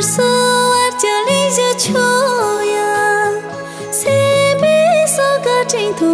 Soa jalinja cuyang, sebeseo ka cinto.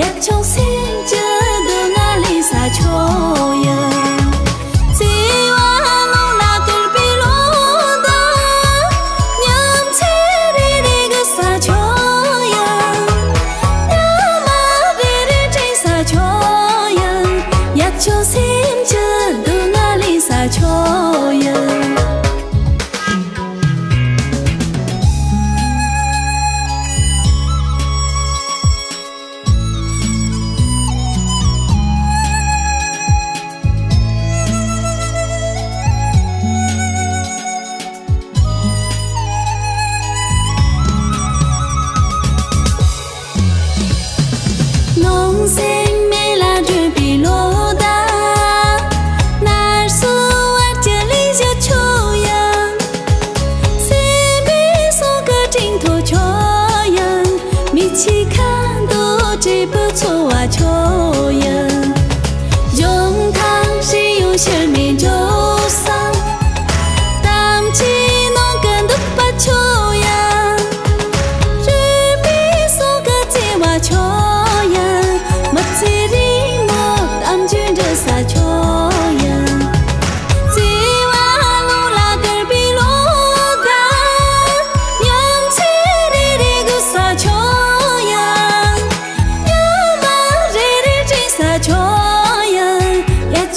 只不错一起看到这不错啊，瞧呀。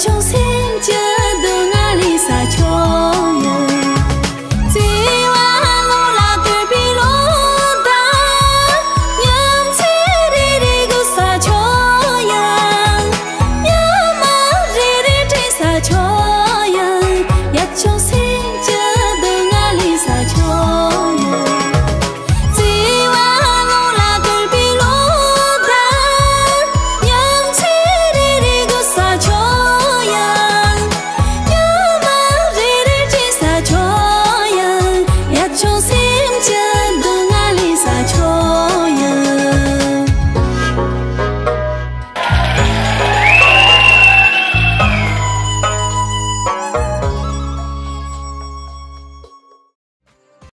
정세